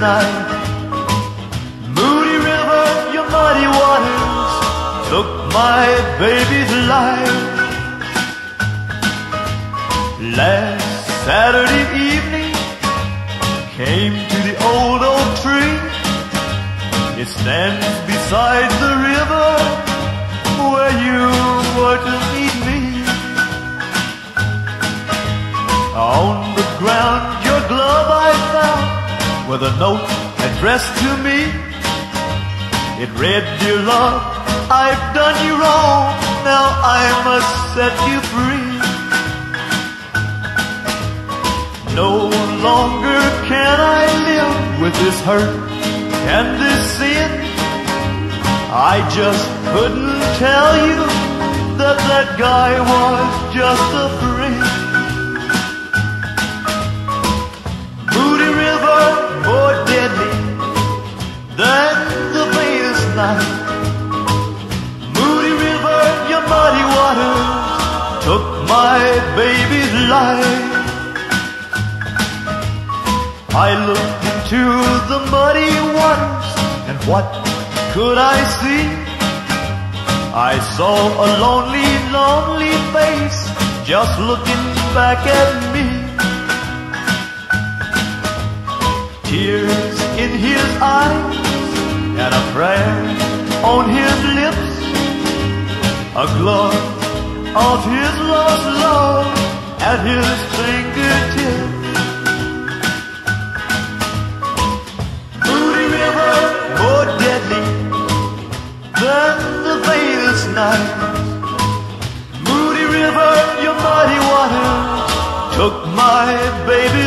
night. Moody River, your muddy waters took my baby's life. Last Saturday evening, came to the old oak tree. It stands beside the river where you were to meet me. On the ground, with a note addressed to me. It read, Dear love, I've done you wrong. Now I must set you free. No longer can I live with this hurt and this sin. I just couldn't tell you that that guy was just a friend. Baby's life. I looked into the muddy waters, and what could I see? I saw a lonely, lonely face just looking back at me. Tears in his eyes and a prayer on his lips, a glove of his lost love at his fingertips. Moody River, more deadly than the famous night. Moody River, your muddy waters took my baby